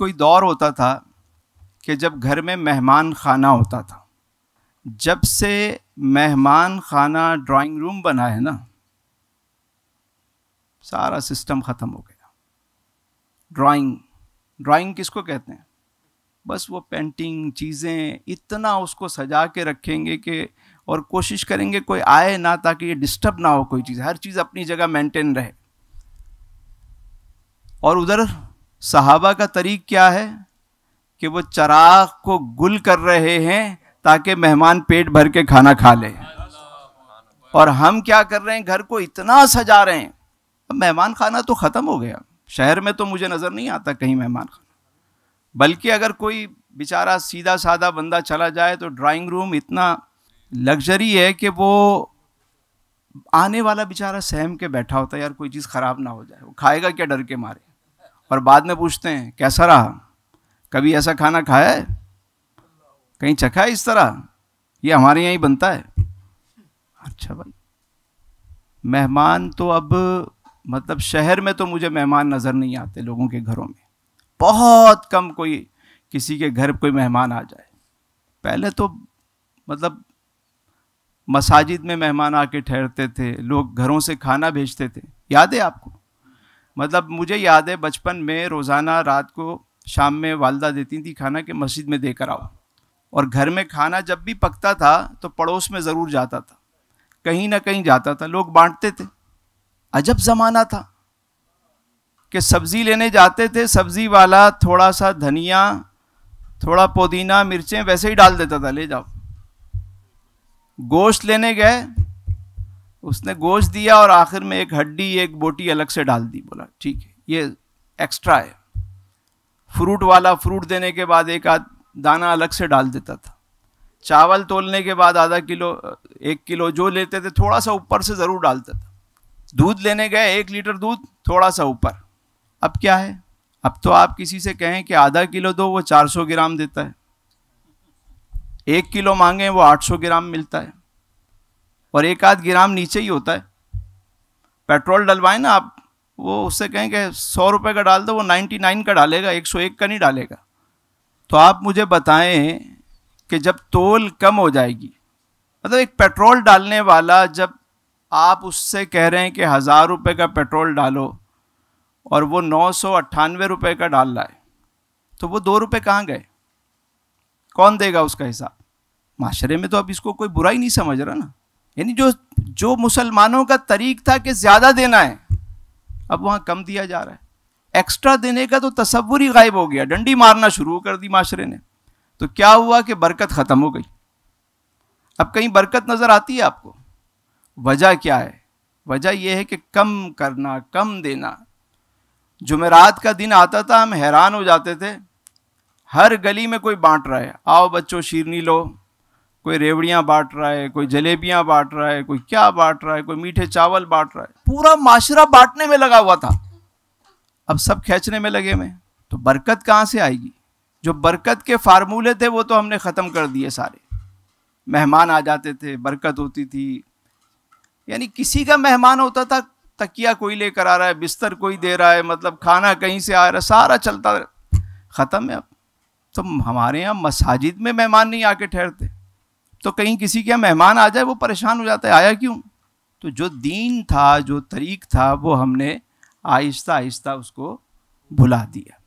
कोई दौर होता था कि जब घर में मेहमान खाना होता था। जब से मेहमान खाना ड्राइंग रूम बना है ना, सारा सिस्टम ख़त्म हो गया। ड्राइंग ड्राइंग किसको कहते हैं? बस वो पेंटिंग चीज़ें इतना उसको सजा के रखेंगे कि और कोशिश करेंगे कोई आए ना ताकि ये डिस्टर्ब ना हो कोई चीज़। हर चीज़ अपनी जगह मेंटेन रहे। और उधर सहाबा का तरीक क्या है? कि वो चराग को गुल कर रहे हैं ताकि मेहमान पेट भर के खाना खा ले। और हम क्या कर रहे हैं? घर को इतना सजा रहे हैं। अब मेहमान खाना तो ख़त्म हो गया। शहर में तो मुझे नज़र नहीं आता कहीं मेहमान खाना। बल्कि अगर कोई बेचारा सीधा साधा बंदा चला जाए तो ड्राइंग रूम इतना लग्जरी है कि वो आने वाला बेचारा सहम के बैठा होता है, यार कोई चीज़ ख़राब ना हो जाए। वो खाएगा क्या? डर के मारे। और बाद में पूछते हैं, कैसा रहा? कभी ऐसा खाना खाया है? कहीं चखा है इस तरह? ये हमारे यहाँ ही बनता है। अच्छा भाई, मेहमान तो अब मतलब शहर में तो मुझे मेहमान नज़र नहीं आते लोगों के घरों में। बहुत कम कोई, किसी के घर कोई मेहमान आ जाए। पहले तो मतलब मसाजिद में मेहमान आके ठहरते थे, लोग घरों से खाना भेजते थे। याद है आपको? मतलब मुझे याद है, बचपन में रोज़ाना रात को शाम में वालदा देती थी खाना कि मस्जिद में देकर आओ। और घर में खाना जब भी पकता था तो पड़ोस में ज़रूर जाता था। कहीं ना कहीं जाता था। लोग बांटते थे। अजब ज़माना था कि सब्ज़ी लेने जाते थे, सब्ज़ी वाला थोड़ा सा धनिया, थोड़ा पुदीना, मिर्चें वैसे ही डाल देता था, ले जाओ। गोश्त लेने गए उसने गोश्त दिया और आखिर में एक हड्डी, एक बोटी अलग से डाल दी, बोला, ठीक है, ये एक्स्ट्रा है। फ्रूट वाला फ्रूट देने के बाद एक आध दाना अलग से डाल देता था। चावल तोलने के बाद आधा किलो, एक किलो जो लेते थे, थोड़ा सा ऊपर से ज़रूर डालता था। दूध लेने गए, एक लीटर दूध, थोड़ा सा ऊपर। अब क्या है? अब तो आप किसी से कहें कि आधा किलो दो, वो 400 ग्राम देता है। एक किलो मांगे, वो 800 ग्राम मिलता है। और एक आध ग्राम नीचे ही होता है। पेट्रोल डलवाए ना आप, वो उससे कहें कि सौ रुपये का डाल दो, वो 99 का डालेगा 101 का नहीं डालेगा। तो आप मुझे बताएँ कि जब तोल कम हो जाएगी मतलब एक पेट्रोल डालने वाला जब आप उससे कह रहे हैं कि हज़ार रुपये का पेट्रोल डालो और वो नौ सौ अट्ठानवे रुपये का डाल रहा है तो वो दो रुपये कहाँ गए? कौन देगा उसका हिसाब? माशरे में तो अब इसको कोई बुरा ही नहीं समझ रहा ना। यानी जो जो मुसलमानों का तरीक था कि ज़्यादा देना है, अब वहाँ कम दिया जा रहा है। एक्स्ट्रा देने का तो तस्वुर ही गायब हो गया। डंडी मारना शुरू कर दी माशरे ने। तो क्या हुआ कि बरकत ख़त्म हो गई। अब कहीं बरकत नज़र आती है आपको? वजह क्या है? वजह यह है कि कम करना, कम देना। जुमेरात का दिन आता था, हम हैरान हो जाते थे। हर गली में कोई बांट रहा है। आओ बच्चों, शीरनी लो। कोई रेवड़ियाँ बांट रहा है, कोई जलेबियाँ बांट रहा है, कोई क्या बांट रहा है, कोई मीठे चावल बांट रहा है। पूरा माशरा बांटने में लगा हुआ था। अब सब खींचने में लगे में तो बरकत कहाँ से आएगी? जो बरकत के फार्मूले थे, वो तो हमने ख़त्म कर दिए सारे। मेहमान आ जाते थे, बरकत होती थी। यानी किसी का मेहमान होता था, तकिया कोई लेकर आ रहा है, बिस्तर कोई दे रहा है मतलब खाना कहीं से आ रहा है, सारा चलता ख़त्म है अब। तो हमारे यहाँ मसाजिद में मेहमान नहीं आके ठहरते। तो कहीं किसी के मेहमान आ जाए, वो परेशान हो जाता है, आया क्यों? तो जो दीन था, जो तरीक था, वो हमने आहिस्ता आहिस्ता उसको भुला दिया।